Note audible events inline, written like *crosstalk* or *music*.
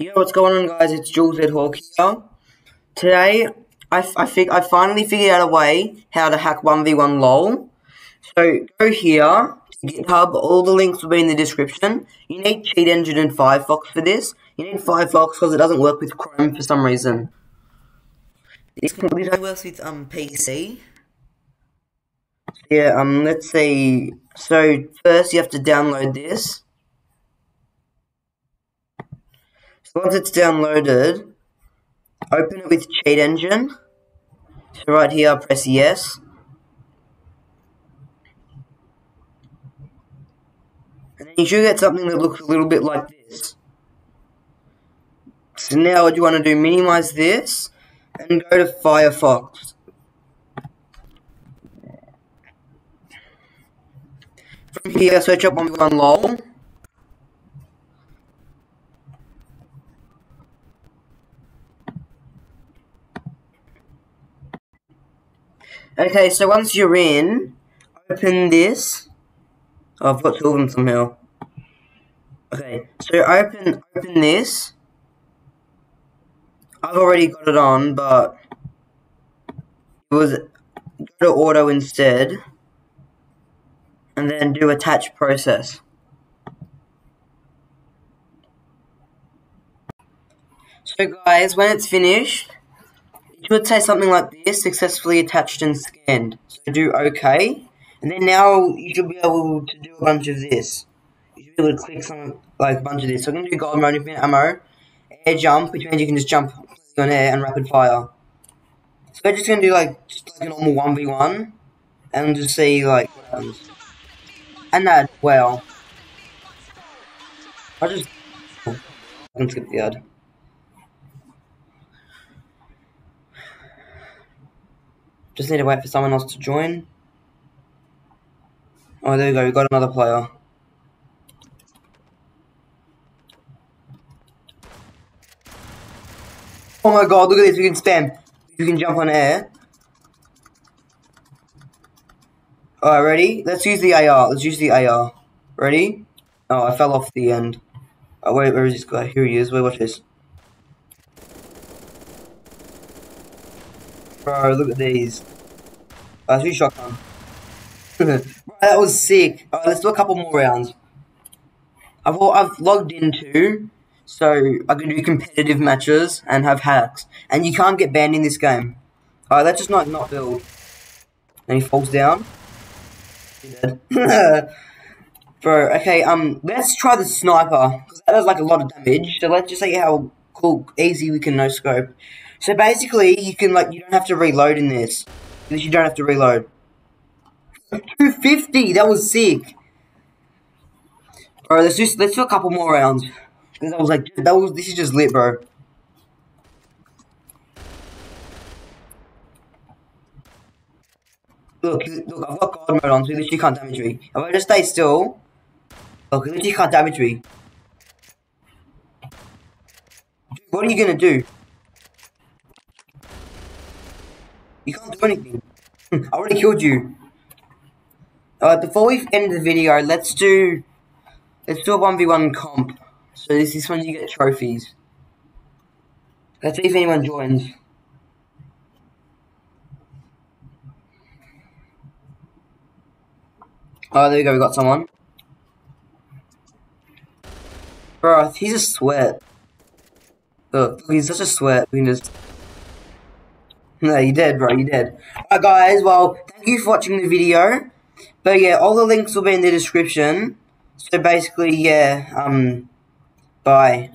Yo, what's going on, guys? It's Juleszhawk here. Today, I, I, fig I finally figured out a way how to hack 1v1 LOL. So, go here to GitHub. All the links will be in the description. You need Cheat Engine and Firefox for this. You need Firefox because it doesn't work with Chrome for some reason. This only works with um PC. Yeah, um, let's see. So, first you have to download this. So once it's downloaded, open it with Cheat Engine. So right here, press yes. And you should get something that looks a little bit like this. So now what you want to do, minimize this, and go to Firefox. From here, search up 1v1 LOL. Okay, so once you're in, open this. Oh, I've got two of them somehow. Okay, so open open this. I've already got it on, but it was go to auto instead, and then do attach process. So guys, when it's finished, it should say something like this, successfully attached and scanned. So do OK. And then now you should be able to do a bunch of this. You should be able to click some, like a bunch of this. So I'm going to do God mode, infinite ammo, air jump, which means you can just jump on air and rapid fire. So we're just going to do like, just like a normal 1v1 and just see like what happens. And that, well, I just, oh, I can skip the ad. Just need to wait for someone else to join. Oh, there we go. We got another player. Oh my god, look at this. We can spam. You can jump on air. Alright, ready? Let's use the AR. Let's use the AR. Ready? Oh, I fell off the end. Oh, wait, where is this guy? Here he is. Wait, watch this. Bro, look at these. Oh, let's shotgun. That was sick. Let's do a couple more rounds. I've, I've logged into, so I can do competitive matches and have hacks. And you can't get banned in this game. Alright, let's just not, not build. And he falls down. *laughs* Bro, okay, um, let's try the sniper. Because that does like a lot of damage. So let's just see how cool, easy we can no scope. So basically, you can like, you don't have to reload in this. Because you don't have to reload. 250, that was sick. Bro, let's do, let's do a couple more rounds. Because I was like, that was, this is just lit, bro. Look, look, I've got God mode on, so he literally can't damage me. If I just stay still, look, he literally can't damage me. What are you gonna do? You can't do anything. *laughs* I already killed you. Alright, before we end the video, let's do... Let's do a 1v1 comp. So this is when you get trophies. Let's see if anyone joins. Oh, there we go, we got someone. Bro, he's a sweat. Look, he's such a sweat. We just... No, you dead, bro, you dead. Alright, guys, well, thank you for watching the video. But yeah, all the links will be in the description. So basically, yeah, um, bye.